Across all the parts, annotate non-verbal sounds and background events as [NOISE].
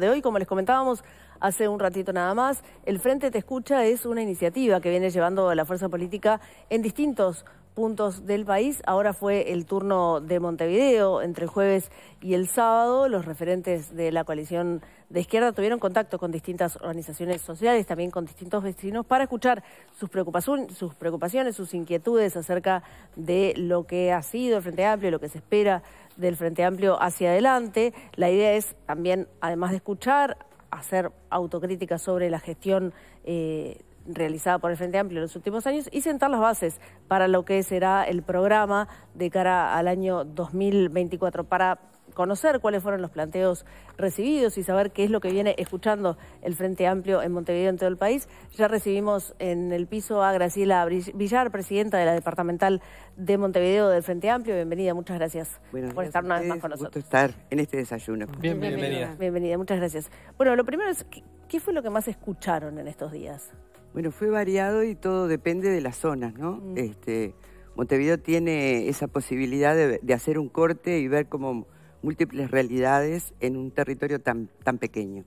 de hoy, como les comentábamos hace un ratito nada más, el Frente Te Escucha es una iniciativa que viene llevando la fuerza política en distintos puntos del país. Ahora fue el turno de Montevideo entre el jueves y el sábado. Los referentes de la coalición de izquierda tuvieron contacto con distintas organizaciones sociales, también con distintos vecinos, para escuchar sus preocupaciones, sus, preocupaciones, sus inquietudes acerca de lo que ha sido el Frente Amplio, lo que se espera del Frente Amplio hacia adelante. La idea es también, además de escuchar, hacer autocrítica sobre la gestión eh, realizada por el Frente Amplio en los últimos años y sentar las bases para lo que será el programa de cara al año 2024, para conocer cuáles fueron los planteos recibidos y saber qué es lo que viene escuchando el Frente Amplio en Montevideo en todo el país. Ya recibimos en el piso a Graciela Villar, presidenta de la departamental de Montevideo del Frente Amplio. Bienvenida, muchas gracias por estar una vez más con nosotros. Gusto estar en este desayuno. bienvenida. Bienvenida, muchas gracias. Bueno, lo primero es, ¿qué fue lo que más escucharon en estos días? Bueno, fue variado y todo depende de las zonas, ¿no? Mm. Este, Montevideo tiene esa posibilidad de, hacer un corte y ver como múltiples realidades en un territorio tan, tan pequeño.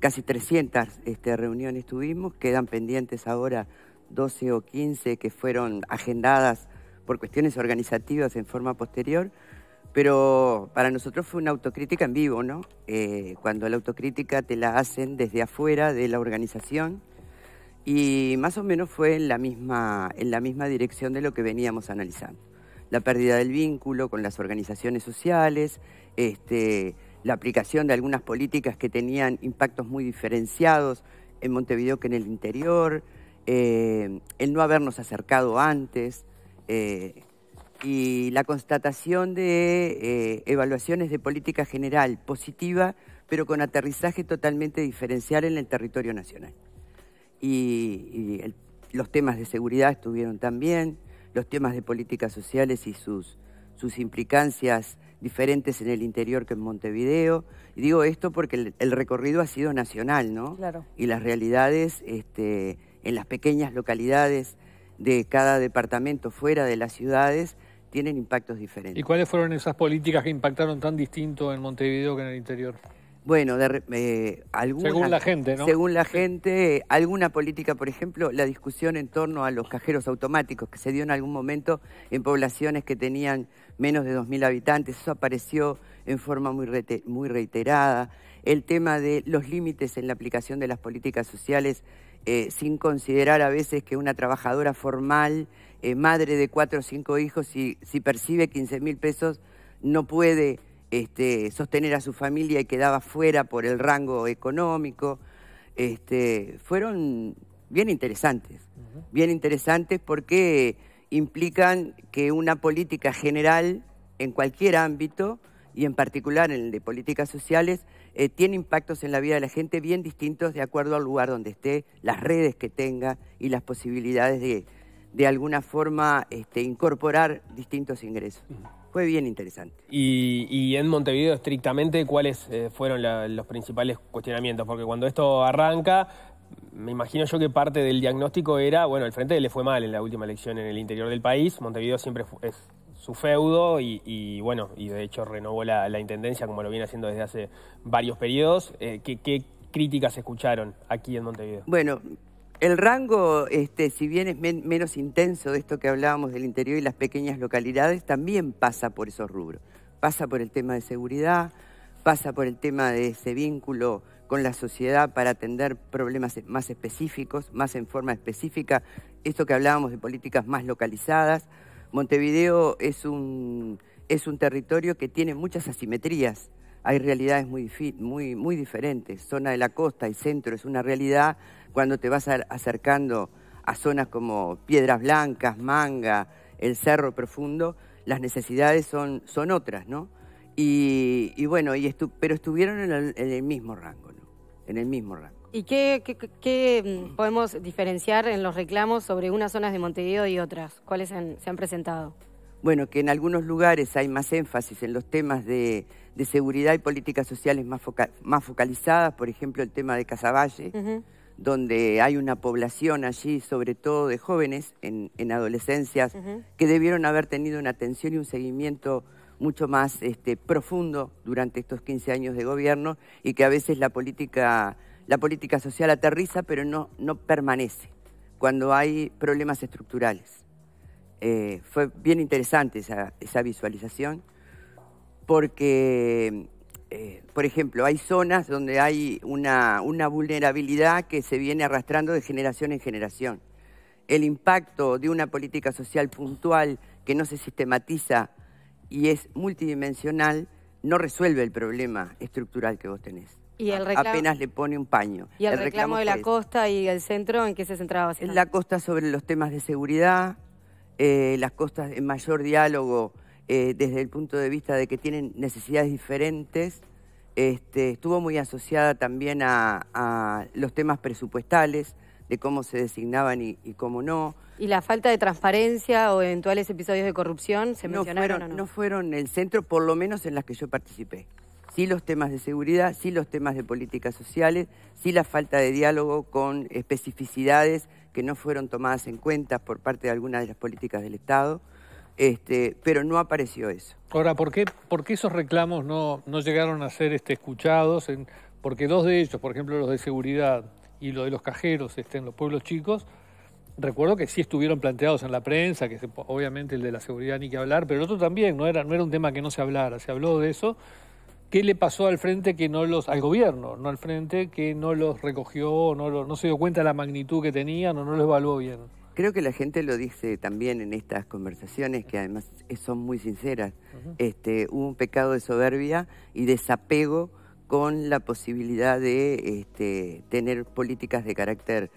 Casi 300 este, reuniones tuvimos, quedan pendientes ahora 12 o 15 que fueron agendadas por cuestiones organizativas en forma posterior, pero para nosotros fue una autocrítica en vivo, ¿no? Eh, cuando la autocrítica te la hacen desde afuera de la organización, y más o menos fue en la misma, en la misma dirección de lo que veníamos analizando. La pérdida del vínculo con las organizaciones sociales, este, la aplicación de algunas políticas que tenían impactos muy diferenciados en Montevideo que en el interior, eh, el no habernos acercado antes eh, y la constatación de eh, evaluaciones de política general positiva, pero con aterrizaje totalmente diferencial en el territorio nacional. Y, los temas de seguridad estuvieron también, los temas de políticas sociales y sus, sus implicancias diferentes en el interior que en Montevideo. Y digo esto porque el, recorrido ha sido nacional, ¿no? Claro. Y las realidades este, en las pequeñas localidades de cada departamento fuera de las ciudades tienen impactos diferentes. ¿Y cuáles fueron esas políticas que impactaron tan distinto en Montevideo que en el interior? Bueno, de, eh, según la gente, ¿no? Según la gente, alguna política, por ejemplo, la discusión en torno a los cajeros automáticos que se dio en algún momento en poblaciones que tenían menos de 2.000 habitantes, eso apareció en forma muy, muy reiterada. El tema de los límites en la aplicación de las políticas sociales, eh, sin considerar a veces que una trabajadora formal, eh, madre de cuatro o cinco hijos, si, si percibe 15 mil pesos, no puede este, sostener a su familia y quedaba fuera por el rango económico. Este, fueron bien interesantes, bien interesantes porque implican que una política general en cualquier ámbito y en particular en el de políticas sociales eh, tiene impactos en la vida de la gente bien distintos de acuerdo al lugar donde esté, las redes que tenga y las posibilidades de, de alguna forma este, incorporar distintos ingresos fue bien interesante. Y, en Montevideo estrictamente, ¿cuáles eh, fueron los principales cuestionamientos? Porque cuando esto arranca, me imagino yo que parte del diagnóstico era, bueno, el Frente le fue mal en la última elección en el interior del país, Montevideo siempre es su feudo y, bueno, y de hecho renovó la, intendencia como lo viene haciendo desde hace varios periodos. Eh, ¿qué, ¿Qué críticas escucharon aquí en Montevideo? Bueno, el rango, este, si bien es menos intenso de esto que hablábamos del interior y las pequeñas localidades, también pasa por esos rubros. Pasa por el tema de seguridad, pasa por el tema de ese vínculo con la sociedad para atender problemas más específicos, más en forma específica. Esto que hablábamos de políticas más localizadas. Montevideo es un, es un territorio que tiene muchas asimetrías. Hay realidades muy, muy, muy diferentes. Zona de la costa y centro es una realidad cuando te vas acercando a zonas como Piedras Blancas, Manga, el Cerro Profundo, las necesidades son, son otras, ¿no? Y, bueno, y pero estuvieron en el, mismo rango, ¿no? En el mismo rango. ¿Y qué, podemos diferenciar en los reclamos sobre unas zonas de Montevideo y otras? ¿Cuáles se han presentado? Bueno, que en algunos lugares hay más énfasis en los temas de, seguridad y políticas sociales más, más focalizadas, por ejemplo, el tema de Casaballe donde hay una población allí, sobre todo de jóvenes en, adolescencias, que debieron haber tenido una atención y un seguimiento mucho más este, profundo durante estos 15 años de gobierno y que a veces la política, la política social aterriza pero no, no permanece cuando hay problemas estructurales. Eh, fue bien interesante esa, esa visualización porque, eh, por ejemplo, hay zonas donde hay una, una vulnerabilidad que se viene arrastrando de generación en generación. El impacto de una política social puntual que no se sistematiza y es multidimensional no resuelve el problema estructural que vos tenés. Y el Apenas le pone un paño. ¿Y el, reclamo, de la costa y el centro en qué se centraba? En la costa sobre los temas de seguridad, eh, las costas en mayor diálogo eh, desde el punto de vista de que tienen necesidades diferentes. Este, estuvo muy asociada también a, los temas presupuestales, de cómo se designaban y, cómo no. ¿Y la falta de transparencia o eventuales episodios de corrupción se mencionaron o no? No fueron el centro, por lo menos en las que yo participé. Sí los temas de seguridad, sí los temas de políticas sociales, sí la falta de diálogo con especificidades que no fueron tomadas en cuenta por parte de algunas de las políticas del Estado. Este, pero no apareció eso. Ahora, ¿por qué, por qué esos reclamos no, no llegaron a ser este, escuchados? Porque dos de ellos, por ejemplo los de seguridad y lo de los cajeros este, en los pueblos chicos, recuerdo que sí estuvieron planteados en la prensa, que obviamente el de la seguridad ni que hablar, pero el otro también, no era, no era un tema que no se hablara, se habló de eso. ¿Qué le pasó al frente que no los, al gobierno, no al frente, que no los recogió, no, no se dio cuenta de la magnitud que tenían o no lo evaluó bien? Creo que la gente lo dice también en estas conversaciones, que además son muy sinceras. este, hubo un pecado de soberbia y desapego con la posibilidad de este, tener políticas de carácter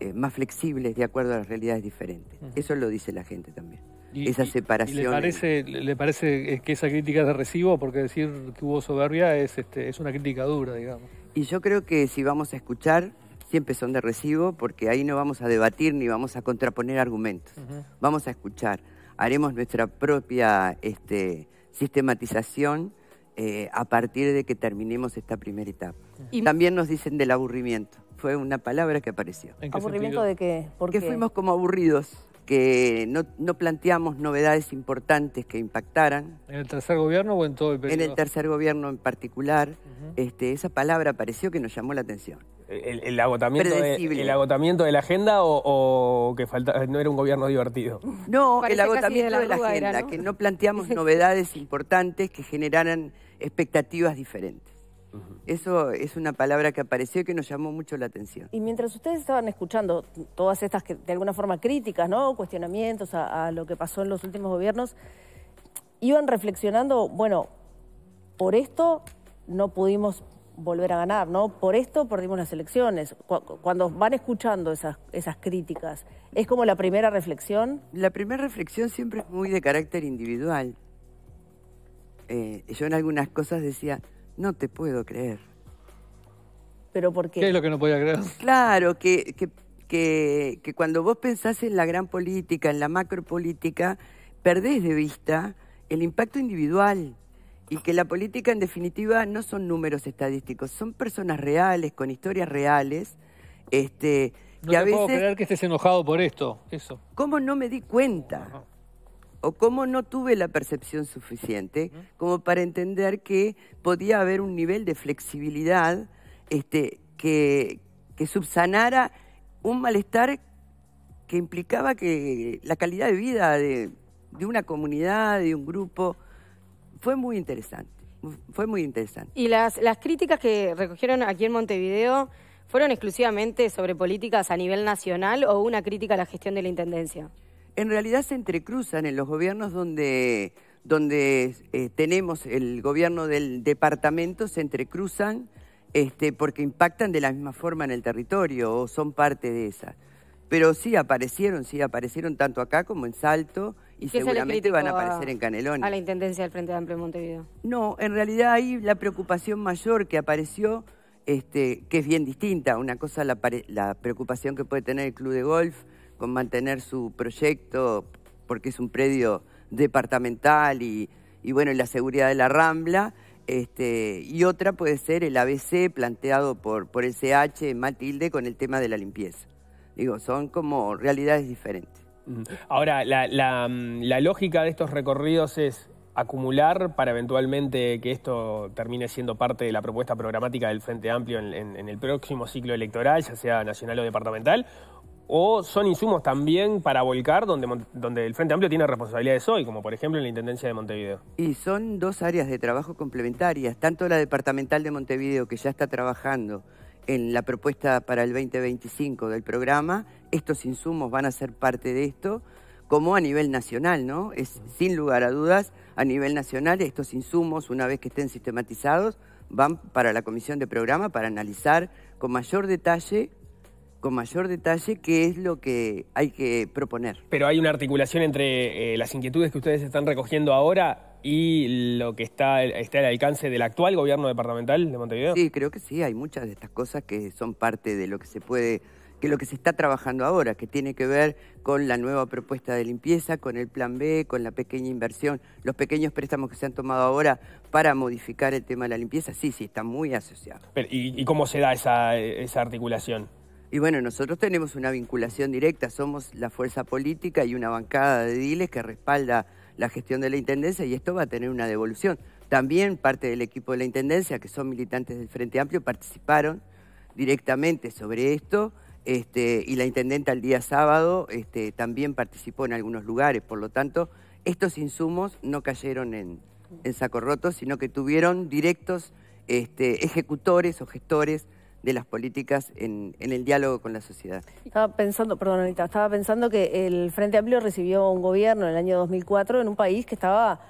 eh, más flexibles de acuerdo a las realidades diferentes. Eso lo dice la gente también. Esa separación. le, parece, ¿Le parece que esa crítica es de recibo? Porque decir que hubo soberbia es, este, es una crítica dura, digamos. Y yo creo que si vamos a escuchar siempre son de recibo porque ahí no vamos a debatir ni vamos a contraponer argumentos. Vamos a escuchar. Haremos nuestra propia este, sistematización eh, a partir de que terminemos esta primera etapa. Y También nos dicen del aburrimiento. Fue una palabra que apareció. ¿Aburrimiento de qué? Porque fuimos como aburridos que no, no, planteamos novedades importantes que impactaran. ¿En el tercer gobierno o en todo el periodo? En el tercer gobierno en particular. este, esa palabra apareció que nos llamó la atención. El, agotamiento de, el agotamiento de la agenda o, que falta, no era un gobierno divertido? No, el agotamiento de la, agenda, que no planteamos [LAUGHS] novedades importantes que generaran expectativas diferentes. Eso es una palabra que apareció y que nos llamó mucho la atención. Y mientras ustedes estaban escuchando todas estas que, de alguna forma críticas, ¿no? cuestionamientos a lo que pasó en los últimos gobiernos, iban reflexionando, bueno, por esto no pudimos volver a ganar, ¿no? Por esto perdimos las elecciones. Cuando van escuchando esas, esas críticas, ¿es como la primera reflexión? La primera reflexión siempre es muy de carácter individual. Eh, yo en algunas cosas decía, no te puedo creer. ¿Pero por qué? ¿Qué es lo que no podía creer? Claro, que, que, que, que cuando vos pensás en la gran política, en la macropolítica, perdés de vista el impacto individual y que la política en definitiva no son números estadísticos, son personas reales, con historias reales. Este, no te puedo creer que estés enojado por esto, eso. ¿Cómo no me di cuenta? O cómo no tuve la percepción suficiente como para entender que podía haber un nivel de flexibilidad este, que, que subsanara un malestar que implicaba que la calidad de vida de, de una comunidad, de un grupo, fue muy interesante, fue muy interesante. ¿Y las, las críticas que recogieron aquí en Montevideo fueron exclusivamente sobre políticas a nivel nacional o una crítica a la gestión de la Intendencia? En realidad se entrecruzan en los gobiernos donde, donde eh, tenemos el gobierno del departamento, se entrecruzan este, porque impactan de la misma forma en el territorio o son parte de esa. Pero sí aparecieron, sí aparecieron tanto acá como en Salto y seguramente van a aparecer en Canelones. A la Intendencia del Frente Amplio de Montevideo. No, en realidad ahí la preocupación mayor que apareció, este, que es bien distinta, una cosa la, la preocupación que puede tener el Club de Golf con mantener su proyecto, porque es un predio departamental y, bueno, la seguridad de la Rambla, este, y otra puede ser el ABC planteado por, por el CH Matilde con el tema de la limpieza. Digo, son como realidades diferentes. Ahora, la, la, lógica de estos recorridos es acumular para eventualmente que esto termine siendo parte de la propuesta programática del Frente Amplio en, el próximo ciclo electoral, ya sea nacional o departamental? ¿O son insumos también para volcar donde, donde el Frente Amplio tiene responsabilidades hoy, como por ejemplo en la Intendencia de Montevideo? Y son dos áreas de trabajo complementarias, tanto la departamental de Montevideo, que ya está trabajando en la propuesta para el 2025 del programa, estos insumos van a ser parte de esto, como a nivel nacional, ¿no? Es sin lugar a dudas, a nivel nacional, estos insumos, una vez que estén sistematizados, van para la comisión de programa para analizar con mayor detalle con mayor detalle qué es lo que hay que proponer. Pero hay una articulación entre eh, las inquietudes que ustedes están recogiendo ahora y lo que está, está al alcance del actual gobierno departamental de Montevideo. Sí, creo que sí, hay muchas de estas cosas que son parte de lo que se puede que lo que se está trabajando ahora, que tiene que ver con la nueva propuesta de limpieza, con el plan B, con la pequeña inversión, los pequeños préstamos que se han tomado ahora para modificar el tema de la limpieza, sí, sí, está muy asociado. ¿y, cómo se da esa, esa articulación? Y bueno, nosotros tenemos una vinculación directa, somos la fuerza política y una bancada de diles que respalda la gestión de la Intendencia y esto va a tener una devolución. También parte del equipo de la Intendencia, que son militantes del Frente Amplio, participaron directamente sobre esto este, y la intendenta el día sábado este, también participó en algunos lugares. Por lo tanto, estos insumos no cayeron en, saco roto, sino que tuvieron directos este, ejecutores o gestores de las políticas en, el diálogo con la sociedad. Estaba pensando, perdón Anita, estaba pensando que el Frente Amplio recibió un gobierno en el año 2004 en un país que estaba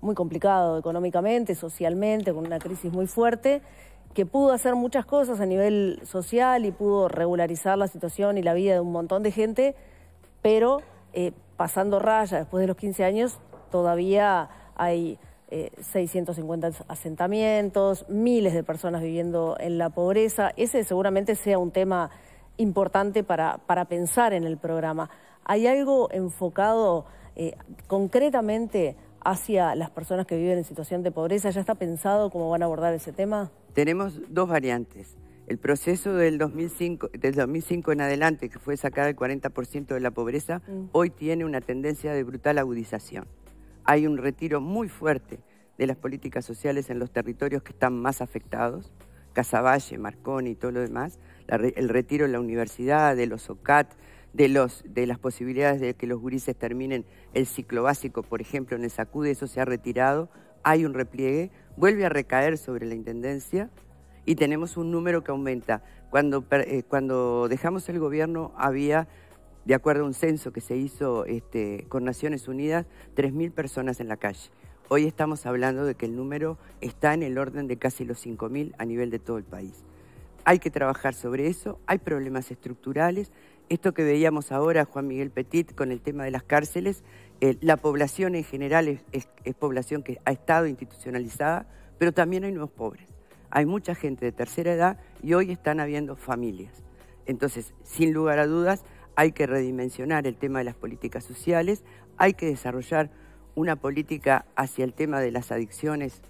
muy complicado económicamente, socialmente, con una crisis muy fuerte que pudo hacer muchas cosas a nivel social y pudo regularizar la situación y la vida de un montón de gente, pero eh, pasando raya después de los 15 años todavía hay 650 eh, asentamientos, miles de personas viviendo en la pobreza. Ese seguramente sea un tema importante para, para pensar en el programa. ¿Hay algo enfocado eh, concretamente hacia las personas que viven en situación de pobreza? ¿Ya está pensado cómo van a abordar ese tema? Tenemos dos variantes. El proceso del 2005, del 2005 en adelante, que fue sacar el 40% de la pobreza, mm. hoy tiene una tendencia de brutal agudización. Hay un retiro muy fuerte de las políticas sociales en los territorios que están más afectados, Casaballe, Marconi y todo lo demás, el retiro en la universidad, de los OCAT, de, los, de las posibilidades de que los gurises terminen el ciclo básico, por ejemplo, en el SACUDE, eso se ha retirado, hay un repliegue, vuelve a recaer sobre la Intendencia y tenemos un número que aumenta. Cuando, eh, cuando dejamos el gobierno había, de acuerdo a un censo que se hizo este, con Naciones Unidas, 3.000 personas en la calle. Hoy estamos hablando de que el número está en el orden de casi los 5.000 a nivel de todo el país. Hay que trabajar sobre eso, hay problemas estructurales. Esto que veíamos ahora, Juan Miguel Petit, con el tema de las cárceles, eh, la población en general es, población que ha estado institucionalizada, pero también hay nuevos pobres. Hay mucha gente de tercera edad y hoy están habiendo familias. Entonces, sin lugar a dudas, hay que redimensionar el tema de las políticas sociales, hay que desarrollar una política hacia el tema de las adicciones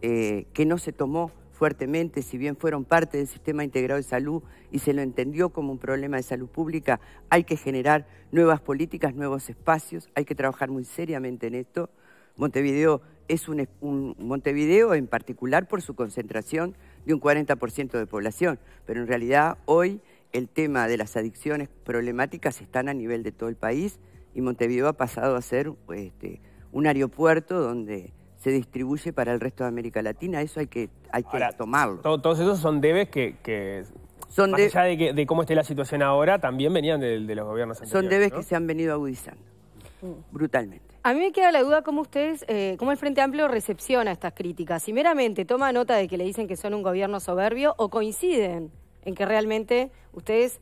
eh, que no se tomó fuertemente, si bien fueron parte del sistema integrado de salud y se lo entendió como un problema de salud pública, hay que generar nuevas políticas, nuevos espacios, hay que trabajar muy seriamente en esto. Montevideo es un, Montevideo en particular por su concentración de un 40% de población, pero en realidad hoy el tema de las adicciones problemáticas están a nivel de todo el país y Montevideo ha pasado a ser este, un aeropuerto donde se distribuye para el resto de América Latina. Eso hay que, hay que tomarlo. todos esos son debes que, son más allá de, cómo esté la situación ahora, también venían de, los gobiernos anteriores. Son debes que se han venido agudizando, mm. brutalmente. A mí me queda la duda cómo ustedes, eh, cómo el Frente Amplio recepciona estas críticas. Si meramente toma nota de que le dicen que son un gobierno soberbio o coinciden en que realmente ustedes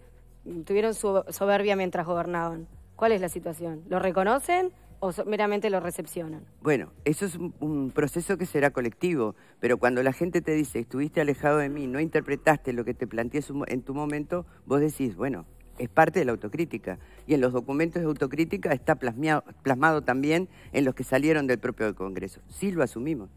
tuvieron soberbia mientras gobernaban. ¿Cuál es la situación? ¿Lo reconocen? o meramente lo recepcionan? Bueno, eso es un, proceso que será colectivo, pero cuando la gente te dice, estuviste alejado de mí, no interpretaste lo que te planteé en tu momento, vos decís, bueno, es parte de la autocrítica. Y en los documentos de autocrítica está plasmado también en los que salieron del propio Congreso. Sí lo asumimos.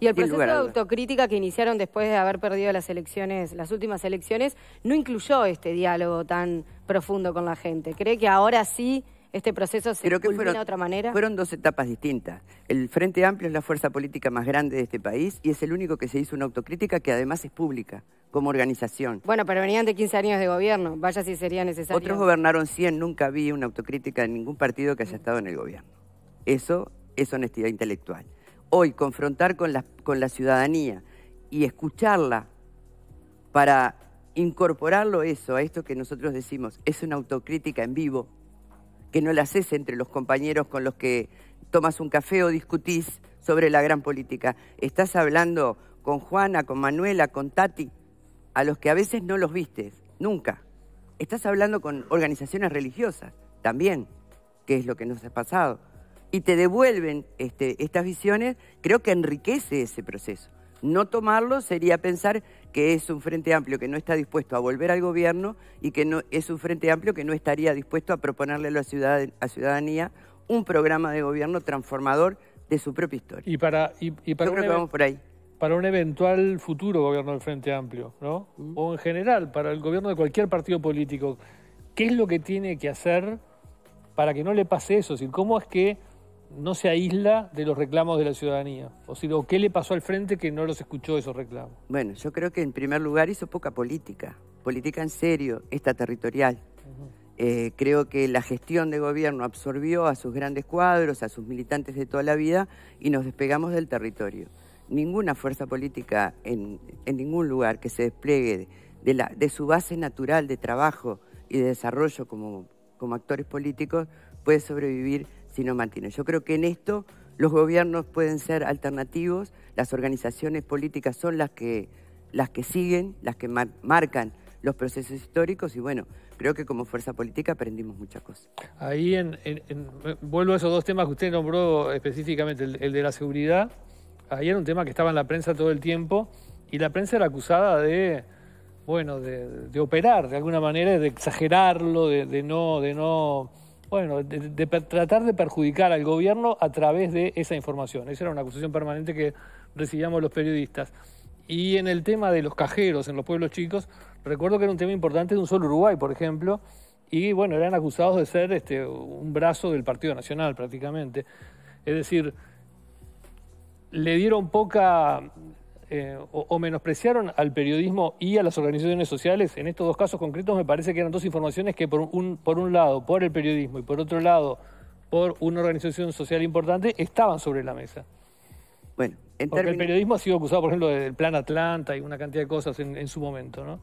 Y el proceso de autocrítica que iniciaron después de haber perdido las elecciones, las últimas elecciones, no incluyó este diálogo tan profundo con la gente. ¿Cree que ahora sí este proceso se Creo que culmina fueron, de otra manera? fueron dos etapas distintas. El Frente Amplio es la fuerza política más grande de este país y es el único que se hizo una autocrítica que además es pública, como organización. Bueno, pero venían de 15 años de gobierno. Vaya si sería necesario. Otros gobernaron 100, nunca vi una autocrítica de ningún partido que haya estado en el gobierno. Eso es honestidad intelectual. Hoy, confrontar con la, con la ciudadanía y escucharla para incorporarlo eso, a esto que nosotros decimos, es una autocrítica en vivo, que no la haces entre los compañeros con los que tomas un café o discutís sobre la gran política. Estás hablando con Juana, con Manuela, con Tati, a los que a veces no los vistes, nunca. Estás hablando con organizaciones religiosas, también, que es lo que nos ha pasado. Y te devuelven este, estas visiones, creo que enriquece ese proceso. No tomarlo sería pensar que es un frente amplio que no está dispuesto a volver al gobierno y que no es un frente amplio que no estaría dispuesto a proponerle a la ciudadanía un programa de gobierno transformador de su propia historia. Y para, y, para Yo creo que vamos por ahí. Para un eventual futuro gobierno del Frente Amplio, ¿no? Mm. O en general, para el gobierno de cualquier partido político, ¿qué es lo que tiene que hacer para que no le pase eso? Es decir, ¿cómo es que no se aísla de los reclamos de la ciudadanía? O sea, ¿qué le pasó al frente que no los escuchó esos reclamos? Bueno, yo creo que en primer lugar hizo poca política, política en serio, esta territorial. Eh, creo que la gestión de gobierno absorbió a sus grandes cuadros, a sus militantes de toda la vida y nos despegamos del territorio. Ninguna fuerza política en, en ningún lugar que se despliegue de, la, de su base natural de trabajo y de desarrollo como, como actores políticos puede sobrevivir mantiene. Yo creo que en esto los gobiernos pueden ser alternativos, las organizaciones políticas son las que, las que siguen, las que mar marcan los procesos históricos y bueno, creo que como fuerza política aprendimos muchas cosas. Ahí en, vuelvo a esos dos temas que usted nombró específicamente, el, de la seguridad. Ahí era un tema que estaba en la prensa todo el tiempo y la prensa era acusada de, bueno, de, de operar de alguna manera, de exagerarlo, de no, de no, bueno, de, tratar de perjudicar al gobierno a través de esa información. Esa era una acusación permanente que recibíamos los periodistas. Y en el tema de los cajeros en los pueblos chicos, recuerdo que era un tema importante de un solo Uruguay, por ejemplo, y bueno, eran acusados de ser este, un brazo del Partido Nacional prácticamente. Es decir, le dieron poca eh, o, o, menospreciaron al periodismo y a las organizaciones sociales. En estos dos casos concretos me parece que eran dos informaciones que por un, por un lado, por el periodismo y por otro lado, por una organización social importante, estaban sobre la mesa. Bueno, en Porque términos... el periodismo ha sido acusado, por ejemplo, del Plan Atlanta y una cantidad de cosas en, en su momento, ¿no?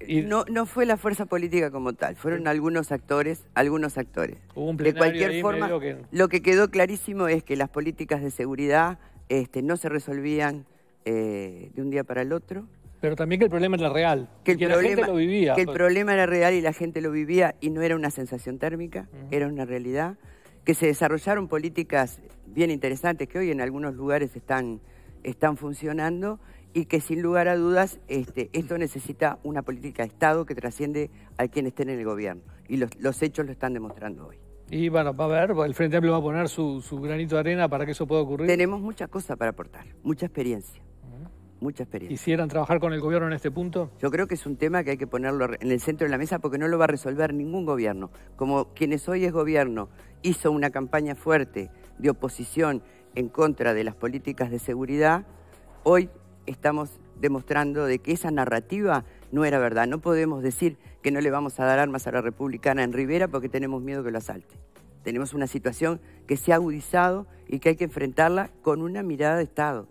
Y... No, no fue la fuerza política como tal, fueron sí. algunos actores, algunos actores. Hubo un de cualquier forma, que... lo que quedó clarísimo es que las políticas de seguridad este, no se resolvían eh, de un día para el otro. Pero también que el problema era real, que, el que problema, la gente lo vivía. Que el problema era real y la gente lo vivía y no era una sensación térmica, uh -huh. era una realidad. Que se desarrollaron políticas bien interesantes que hoy en algunos lugares están, están funcionando y que sin lugar a dudas este, esto necesita una política de Estado que trasciende a quien esté en el gobierno. Y los, los hechos lo están demostrando hoy. Y bueno, va a ver, el Frente Amplio va a poner su, su granito de arena para que eso pueda ocurrir. Tenemos muchas cosas para aportar, mucha experiencia. Mucha experiencia. ¿Quisieran trabajar con el gobierno en este punto? Yo creo que es un tema que hay que ponerlo en el centro de la mesa porque no lo va a resolver ningún gobierno. Como quienes hoy es gobierno hizo una campaña fuerte de oposición en contra de las políticas de seguridad, hoy estamos demostrando de que esa narrativa no era verdad. No podemos decir que no le vamos a dar armas a la republicana en Rivera porque tenemos miedo que lo asalte. Tenemos una situación que se ha agudizado y que hay que enfrentarla con una mirada de Estado.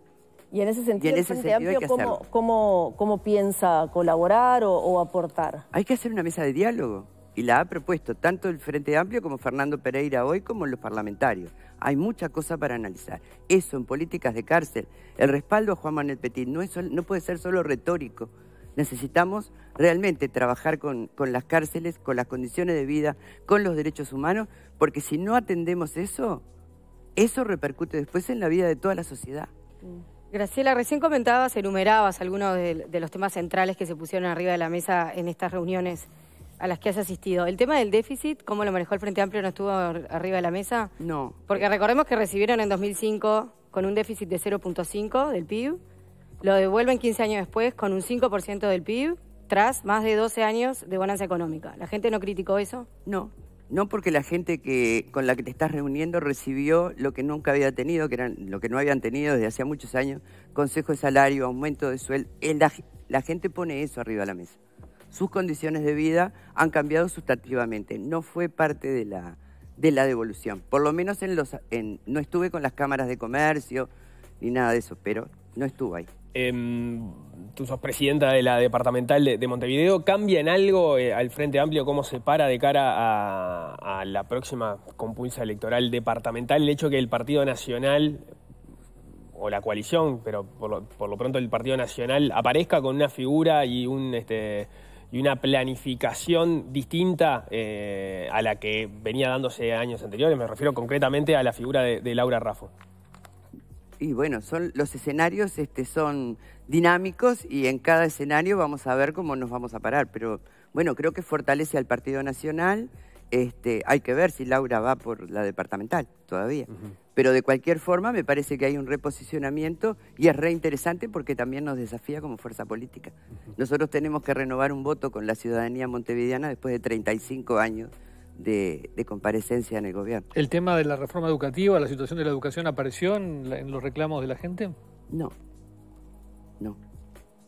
Y en ese sentido, en ese el sentido Amplio, ¿cómo, cómo, ¿cómo, piensa colaborar o, o, aportar? Hay que hacer una mesa de diálogo. Y la ha propuesto tanto el Frente Amplio como Fernando Pereira hoy, como los parlamentarios. Hay mucha cosa para analizar. Eso en políticas de cárcel. El respaldo a Juan Manuel Petit no, es, no puede ser solo retórico. Necesitamos realmente trabajar con, con las cárceles, con las condiciones de vida, con los derechos humanos, porque si no atendemos eso, eso repercute después en la vida de toda la sociedad. Graciela, recién comentabas, enumerabas algunos de, de, los temas centrales que se pusieron arriba de la mesa en estas reuniones a las que has asistido. ¿El tema del déficit, cómo lo manejó el Frente Amplio, no estuvo arriba de la mesa? No. Porque recordemos que recibieron en 2005 con un déficit de 0.5 del PIB, lo devuelven 15 años después con un 5% del PIB, tras más de 12 años de bonanza económica. ¿La gente no criticó eso? No, no porque la gente que con la que te estás reuniendo recibió lo que nunca había tenido, que eran lo que no habían tenido desde hacía muchos años, consejo de salario, aumento de sueldo. La, la gente pone eso arriba de la mesa. Sus condiciones de vida han cambiado sustantivamente. No fue parte de la, de la devolución. Por lo menos en los, en, no estuve con las cámaras de comercio ni nada de eso, pero no estuve ahí. Eh, tú sos presidenta de la departamental de, Montevideo. ¿Cambia en algo eh, al Frente Amplio cómo se para de cara a, a, la próxima compulsa electoral departamental el hecho que el Partido Nacional o la coalición, pero por lo, por lo pronto el Partido Nacional aparezca con una figura y un este, y una planificación distinta eh, a la que venía dándose años anteriores. Me refiero concretamente a la figura de, de Laura Raffo. Y bueno, son los escenarios este, son dinámicos y en cada escenario vamos a ver cómo nos vamos a parar. Pero bueno, creo que fortalece al Partido Nacional. Este, hay que ver si Laura va por la departamental todavía. Pero de cualquier forma me parece que hay un reposicionamiento y es re interesante porque también nos desafía como fuerza política. Nosotros tenemos que renovar un voto con la ciudadanía montevideana después de 35 años de, comparecencia en el gobierno. ¿El tema de la reforma educativa, la situación de la educación apareció en, los reclamos de la gente? No, no,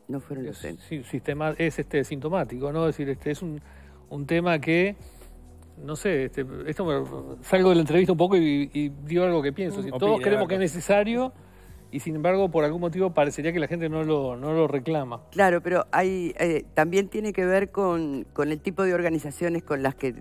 no fueron los Sí, sistema, es este, sintomático, ¿no? Es decir, este es un, un tema que, no sé, este, esto salgo de la entrevista un poco y, digo algo que pienso. Si todos creemos que es necesario y sin embargo por algún motivo parecería que la gente no lo, no lo reclama. Claro, pero hay, eh, también tiene que ver con, con, el tipo de organizaciones con las que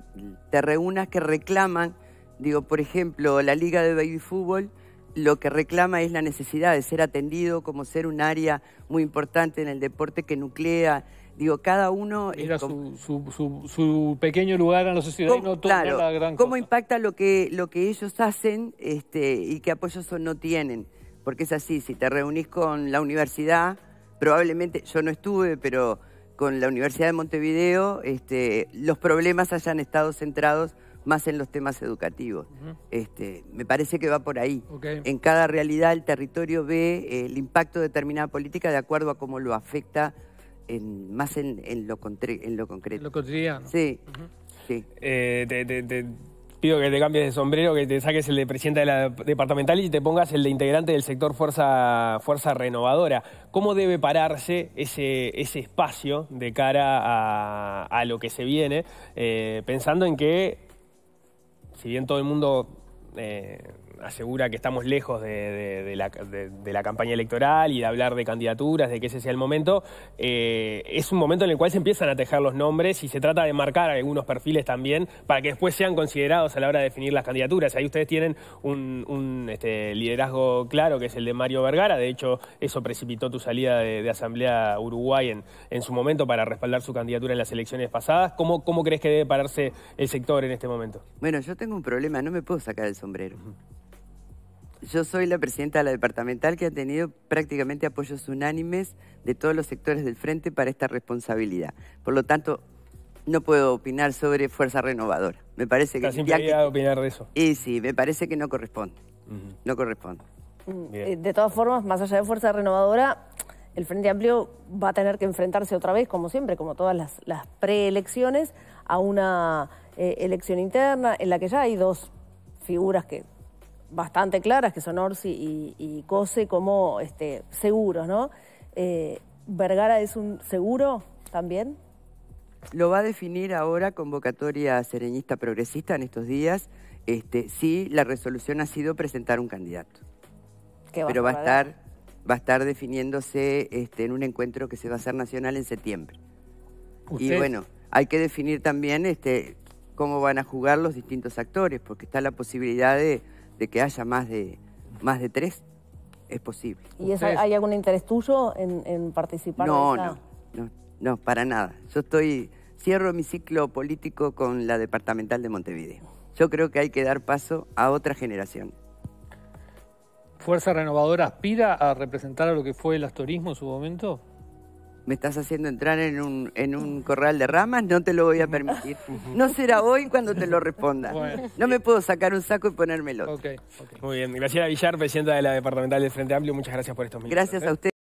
te reúnas que reclaman, digo, por ejemplo, la Liga de Baby Fútbol lo que reclama es la necesidad de ser atendido como ser un área muy importante en el deporte que nuclea. Digo, cada uno... Era su, su, su, pequeño lugar en la sociedad y no toda la gran ¿Cómo impacta lo que, lo que ellos hacen este, y qué apoyos no tienen? Porque es así, si te reunís con la universidad, probablemente, yo no estuve, pero con la Universidad de Montevideo, este, los problemas hayan estado centrados más en los temas educativos. este, me parece que va por ahí. En cada realidad el territorio ve eh, el impacto de determinada política de acuerdo a cómo lo afecta en, más en, en, lo, en lo concreto. Lo cotidiano. Sí. sí. Eh, que te cambies de sombrero, que te saques el de presidenta de la departamental y te pongas el de integrante del sector Fuerza, Fuerza Renovadora. ¿Cómo debe pararse ese, ese espacio de cara a, lo que se viene? Eh, pensando en que, si bien todo el mundo... Eh, asegura que estamos lejos de, la, campaña electoral y de hablar de candidaturas, de que ese sea el momento, eh, es un momento en el cual se empiezan a tejer los nombres y se trata de marcar algunos perfiles también para que después sean considerados a la hora de definir las candidaturas. Ahí ustedes tienen un, este, liderazgo claro que es el de Mario Vergara, de hecho eso precipitó tu salida de, Asamblea Uruguay en, en, su momento para respaldar su candidatura en las elecciones pasadas. ¿Cómo, ¿Cómo crees que debe pararse el sector en este momento? Bueno, yo tengo un problema, no me puedo sacar el sombrero. Yo soy la presidenta de la departamental que ha tenido prácticamente apoyos unánimes de todos los sectores del frente para esta responsabilidad. Por lo tanto, no puedo opinar sobre Fuerza Renovadora. Me parece que... Siempre opinar de eso. Y sí, me parece que no corresponde. No corresponde. Mm, eh, de todas formas, más allá de Fuerza Renovadora, el Frente Amplio va a tener que enfrentarse otra vez, como siempre, como todas las, preelecciones, a una eh, elección interna en la que ya hay dos figuras que bastante claras, que son Orsi y, Cose, como este, seguros, ¿no? Eh, ¿Vergara es un seguro también? Lo va a definir ahora convocatoria sereñista progresista en estos días. Este, sí, la resolución ha sido presentar un candidato. Pero va a estar, va a estar definiéndose este, en un encuentro que se va a hacer nacional en septiembre. Y bueno, hay que definir también este, cómo van a jugar los distintos actores, porque está la posibilidad de de que haya más de, más de tres, es posible. ¿Y hay algún interés tuyo en, participar? No, no, no, no, para nada. Yo estoy, cierro mi ciclo político con la departamental de Montevideo. Yo creo que hay que dar paso a otra generación. ¿Fuerza Renovadora aspira a representar a lo que fue el astorismo en su momento? Me estás haciendo entrar en un, en un corral de ramas, no te lo voy a permitir. No será hoy cuando te lo responda. No me puedo sacar un saco y ponérmelo. Muy bien. Graciela Villar, presidenta de la Departamental del Frente Amplio, muchas gracias por estos minutos. Gracias a usted.